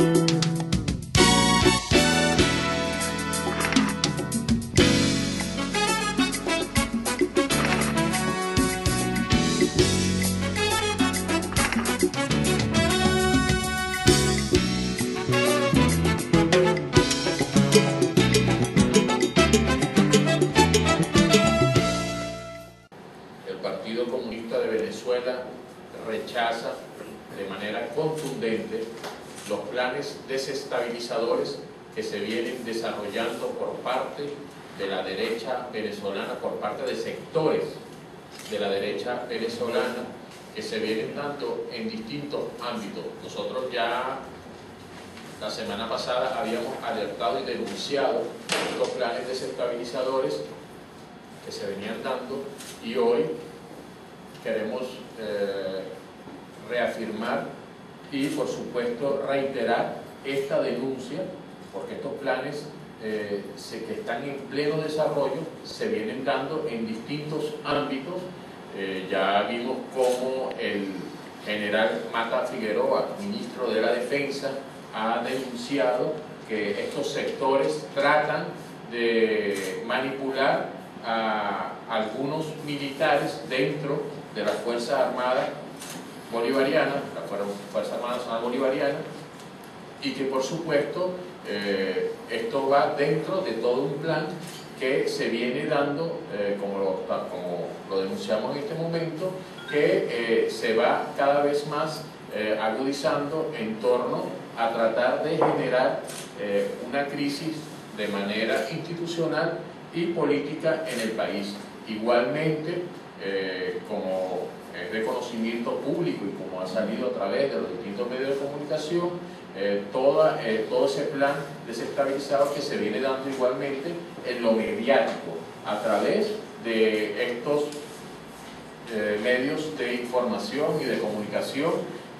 El planes desestabilizadores que se vienen desarrollando por parte de la derecha venezolana, por parte de sectores de la derecha venezolana que se vienen dando en distintos ámbitos. Nosotros ya la semana pasada habíamos alertado y denunciado los planes desestabilizadores que se venían dando y hoy queremos eh, reafirmar y por supuesto reiterar esta denuncia porque estos planes eh, que están en pleno desarrollo se vienen dando en distintos ámbitos. Eh, ya vimos cómo el general Mata Figueroa, ministro de la Defensa, ha denunciado que estos sectores tratan de manipular a algunos militares dentro de las Fuerzas Armadas Bolivarianas, la Fuer- Fuerza Armada Nacional Bolivariana, y que por supuesto eh, esto va dentro de todo un plan que se viene dando, eh, como, lo, como lo denunciamos en este momento, que eh, se va cada vez más eh, agudizando en torno a tratar de generar eh, una crisis de manera institucional y política en el país. Igualmente, eh, como es de conocimiento público y como ha salido a través de los distintos medios de comunicación, eh, toda, eh, todo ese plan desestabilizado que se viene dando igualmente en lo mediático, a través de estos medios de información y de comunicación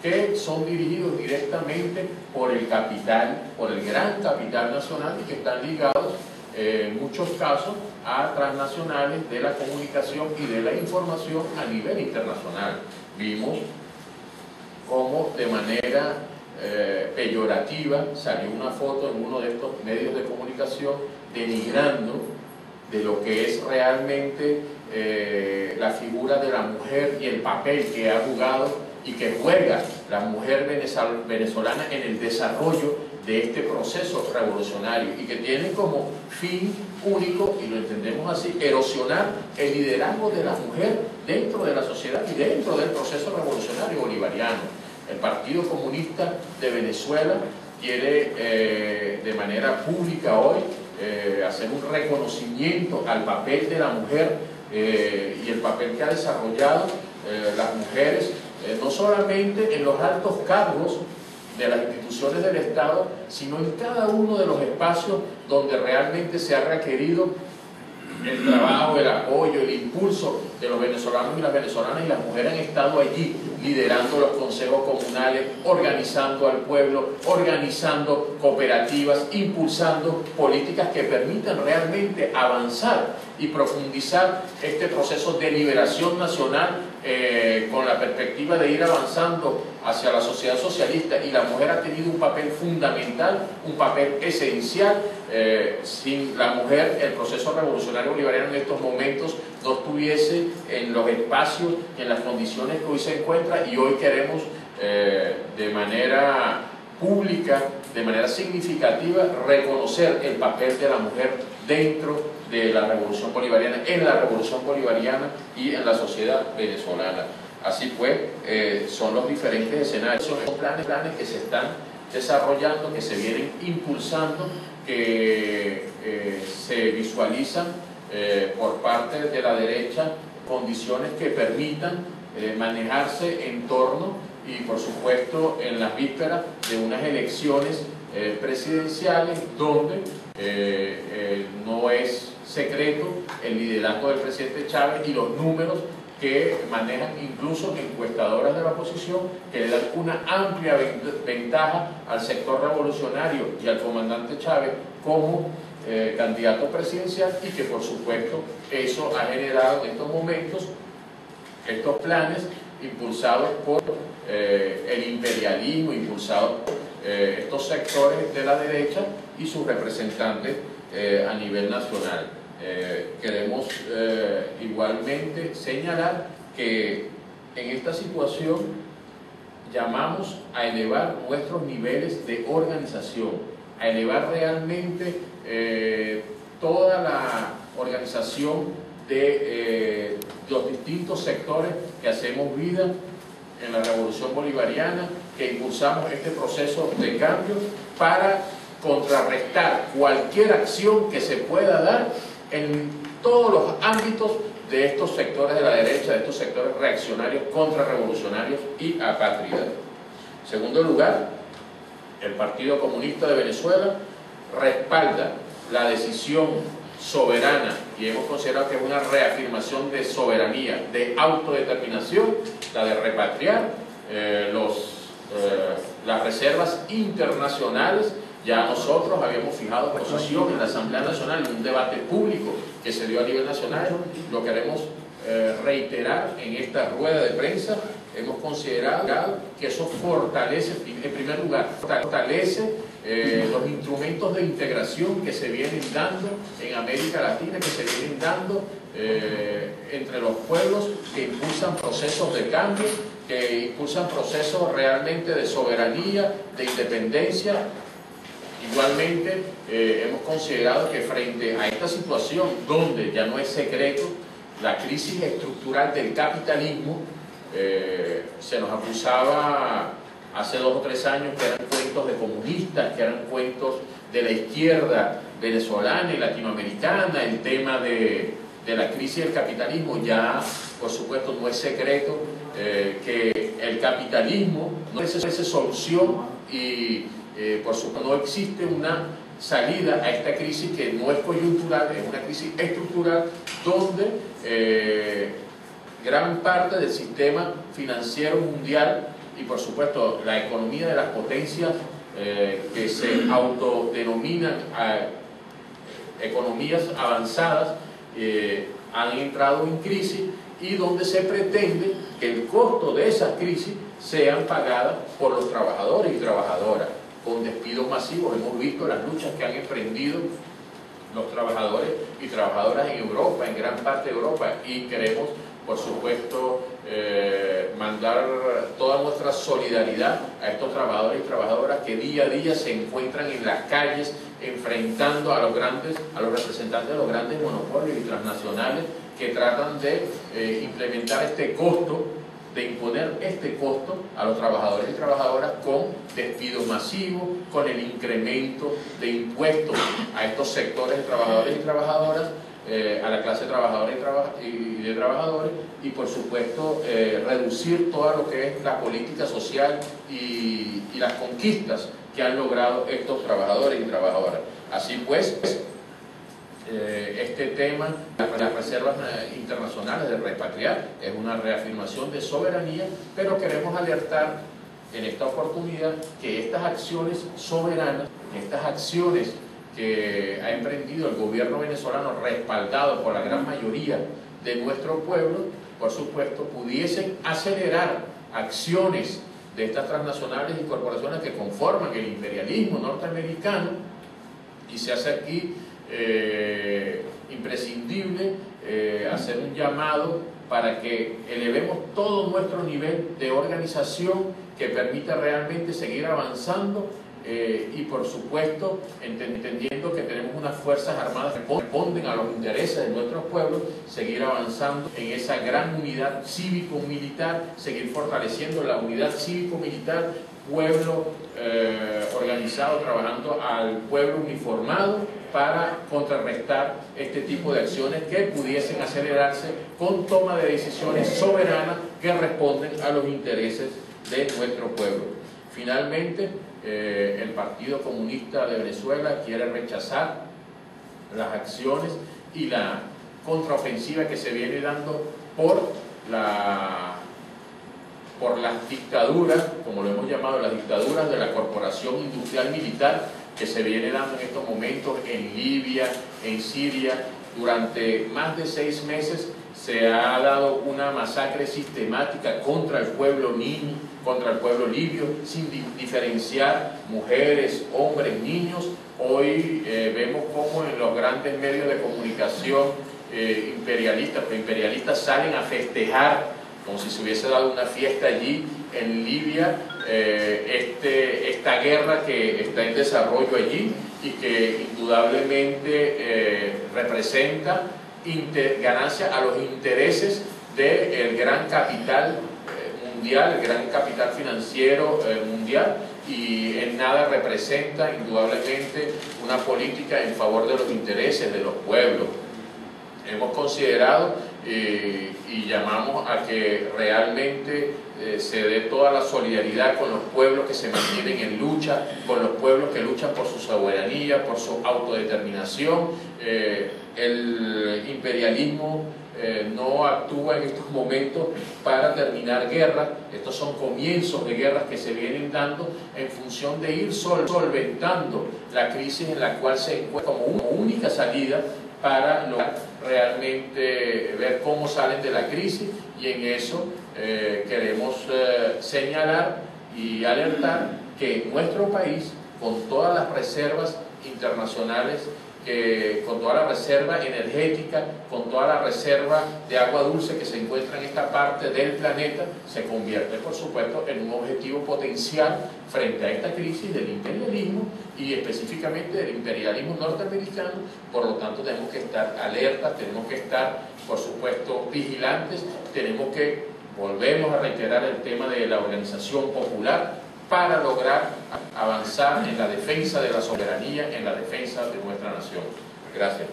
que son dirigidos directamente por el capital, por el gran capital nacional y que están ligados eh, muchos casos a transnacionales de la comunicación y de la información a nivel internacional. Vimos cómo de manera eh, peyorativa salió una foto en uno de estos medios de comunicación denigrando de lo que es realmente eh, la figura de la mujer y el papel que ha jugado y que juega la mujer venezol- venezolana en el desarrollo de este proceso revolucionario y que tiene como fin único, y lo entendemos así, erosionar el liderazgo de la mujer dentro de la sociedad y dentro del proceso revolucionario bolivariano. El Partido Comunista de Venezuela quiere eh, de manera pública hoy eh, hacer un reconocimiento al papel de la mujer eh, y el papel que ha desarrollado las mujeres, no solamente en los altos cargos de las instituciones del Estado, sino en cada uno de los espacios donde realmente se ha requerido el trabajo, el apoyo, el impulso de los venezolanos y las venezolanas y las mujeres han estado allí liderando los consejos comunales, organizando al pueblo, organizando cooperativas, impulsando políticas que permitan realmente avanzar y profundizar este proceso de liberación nacional eh, con la perspectiva de ir avanzando hacia la sociedad socialista y la mujer ha tenido un papel fundamental, un papel esencial. eh, sin la mujer el proceso revolucionario bolivariano en estos momentos no estuviese en los espacios en las condiciones que hoy se encuentra y hoy queremos eh, de manera pública, de manera significativa, reconocer el papel de la mujer dentro de la revolución bolivariana, en la revolución bolivariana y en la sociedad venezolana. Así pues, son los diferentes escenarios, son planes, planes que se están desarrollando, que se vienen impulsando, que eh, se visualizan eh, por parte de la derecha condiciones que permitan manejarse en torno y por supuesto en las vísperas de unas elecciones presidenciales donde no es secreto el liderazgo del presidente Chávez y los números que manejan incluso encuestadoras de la oposición que le dan una amplia ven- ventaja al sector revolucionario y al comandante Chávez como eh, candidato presidencial y que por supuesto eso ha generado en estos momentos estos planes impulsados por eh, el imperialismo, impulsados por eh, estos sectores de la derecha y sus representantes a nivel nacional. Eh, queremos igualmente señalar que en esta situación llamamos a elevar nuestros niveles de organización, a elevar realmente toda la organización de los distintos sectores que hacemos vida en la revolución bolivariana, que impulsamos este proceso de cambio para contrarrestar cualquier acción que se pueda dar en todos los ámbitos de estos sectores de la derecha, de estos sectores reaccionarios, contrarrevolucionarios y apátridas. Segundo lugar, el Partido Comunista de Venezuela respalda la decisión soberana y hemos considerado que es una reafirmación de soberanía, de autodeterminación, la de repatriar eh, los, eh, las reservas internacionales. Ya nosotros habíamos fijado posición en la Asamblea Nacional en un debate público que se dio a nivel nacional. Lo queremos eh, reiterar en esta rueda de prensa. Hemos considerado que eso fortalece, en primer lugar, fortalece eh, los instrumentos de integración que se vienen dando en América Latina, que se vienen dando eh, entre los pueblos que impulsan procesos de cambio, que impulsan procesos realmente de soberanía, de independencia. Igualmente, eh, hemos considerado que frente a esta situación, donde ya no es secreto la crisis estructural del capitalismo, se nos acusaba hace dos o tres años que eran cuentos de comunistas, que eran cuentos de la izquierda venezolana y latinoamericana, el tema de, la crisis del capitalismo, ya por supuesto no es secreto eh, que el capitalismo no es esa solución y eh, por supuesto no existe una salida a esta crisis que no es coyuntural, es una crisis estructural donde eh, gran parte del sistema financiero mundial y por supuesto la economía de las potencias eh, que se autodenominan economías avanzadas han entrado en crisis y donde se pretende que el costo de esas crisis sean pagadas por los trabajadores y trabajadoras con despidos masivos. Hemos visto las luchas que han emprendido los trabajadores y trabajadoras en Europa, en gran parte de Europa, y queremos por supuesto, eh, mandar toda nuestra solidaridad a estos trabajadores y trabajadoras que día a día se encuentran en las calles enfrentando a los grandes, a los representantes de los grandes monopolios y transnacionales que tratan de eh, implementar este costo, de imponer este costo a los trabajadores y trabajadoras con despidos masivos, con el incremento de impuestos a estos sectores de trabajadores y trabajadoras eh, a la clase trabajadora y, de trabajadores y por supuesto eh, reducir todo lo que es la política social y, las conquistas que han logrado estos trabajadores y trabajadoras. Así pues, eh, este tema, las reservas internacionales de repatriar, es una reafirmación de soberanía, pero queremos alertar en esta oportunidad que estas acciones soberanas, estas acciones que ha emprendido el gobierno venezolano, respaldado por la gran mayoría de nuestro pueblo, por supuesto, pudiesen acelerar acciones de estas transnacionales y corporaciones que conforman el imperialismo norteamericano y se hace aquí eh, imprescindible eh, hacer un llamado para que elevemos todo nuestro nivel de organización que permita realmente seguir avanzando eh, y por supuesto entendiendo que tenemos unas fuerzas armadas que responden a los intereses de nuestros pueblos, seguir avanzando en esa gran unidad cívico-militar, seguir fortaleciendo la unidad cívico-militar, pueblo eh, organizado, trabajando al pueblo uniformado para contrarrestar este tipo de acciones que pudiesen acelerarse con toma de decisiones soberanas que responden a los intereses de nuestro pueblo. Finalmente, eh, el Partido Comunista de Venezuela quiere rechazar las acciones y la contraofensiva que se viene dando por la por las dictaduras, como lo hemos llamado, las dictaduras de la corporación industrial militar que se viene dando en estos momentos en Libia, en Siria, durante más de seis meses se ha dado una masacre sistemática contra el pueblo niño, contra el pueblo libio, sin diferenciar mujeres, hombres, niños. Hoy eh, vemos cómo en los grandes medios de comunicación eh, imperialistas, imperialistas salen a festejar como si se hubiese dado una fiesta allí en Libia, eh, este, esta guerra que está en desarrollo allí y que indudablemente representa ganancia a los intereses del gran capital eh, mundial, el gran capital financiero eh, mundial y en nada representa indudablemente una política en favor de los intereses de los pueblos. Hemos considerado eh, y llamamos a que realmente se dé toda la solidaridad con los pueblos que se mantienen en lucha, con los pueblos que luchan por su soberanía, por su autodeterminación. el imperialismo eh, no actúa en estos momentos para terminar guerras. Estos son comienzos de guerras que se vienen dando en función de ir solventando la crisis en la cual se encuentra como una única salida para lograr realmente ver cómo salen de la crisis y en eso eh, queremos eh, señalar y alertar que nuestro país, con todas las reservas internacionales que con toda la reserva energética, con toda la reserva de agua dulce que se encuentra en esta parte del planeta, se convierte, por supuesto, en un objetivo potencial frente a esta crisis del imperialismo y específicamente del imperialismo norteamericano. Por lo tanto, tenemos que estar alertas, tenemos que estar, por supuesto, vigilantes, tenemos que, volvemos a reiterar el tema de la organización popular, para lograr avanzar en la defensa de la soberanía, en la defensa de nuestra nación. Gracias.